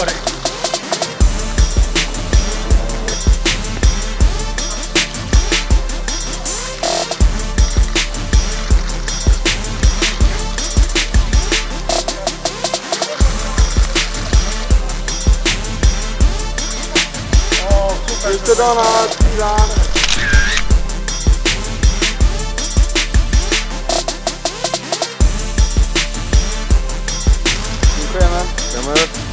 거를 있잖아 진짜 그러면 그러면